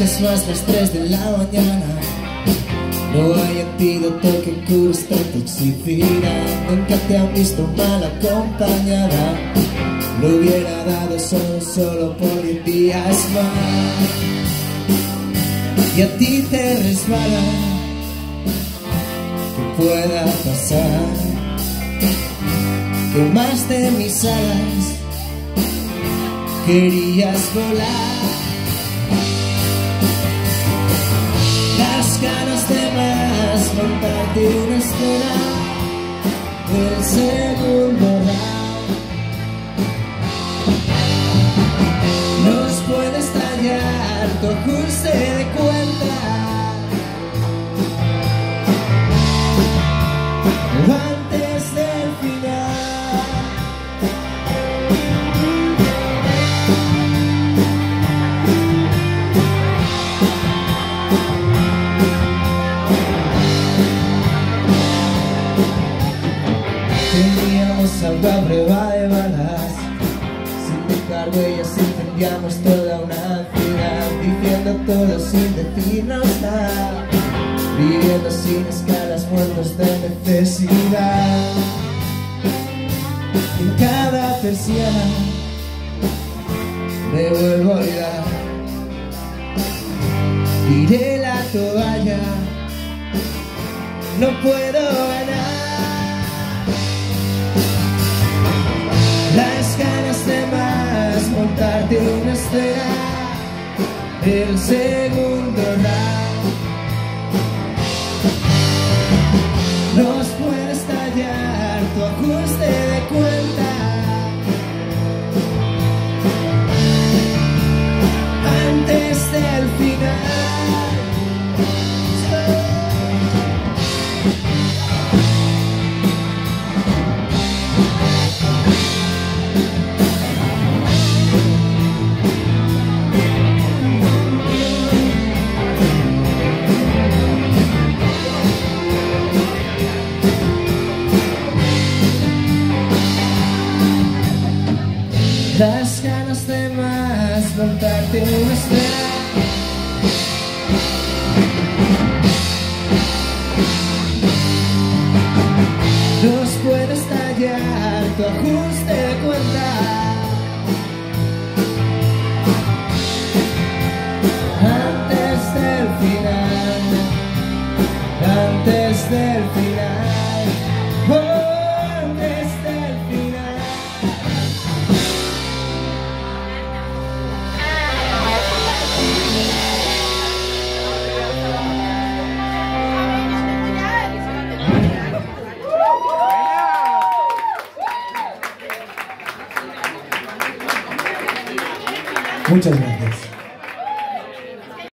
Es más las 3 de la mañana. No hay antídoto que cure esta toxicidad. Nunca te han visto mal acompañada. Lo hubiera dado solo, solo por 10 días más. Y a ti te resbala Que pueda pasar Quemaste mis alas Querías volar. Las ganas de más montarte una escena del segundo tu ajuste de cuenta. Antes del final Teníamos algo a prueba de balas. Sin dejar huellas incendiamos toda una ciudad Diciendo todo sin decirnos nada Viviendo sin escalas, muertos de necesidad. En cada persiana Me vuelvo a olvidar. Tiré la toalla. No puedo El segundo más montarte una estrella. Nos puede estallar tu ajuste de cuenta. Antes del final Antes del final 문자를 만들었습니다.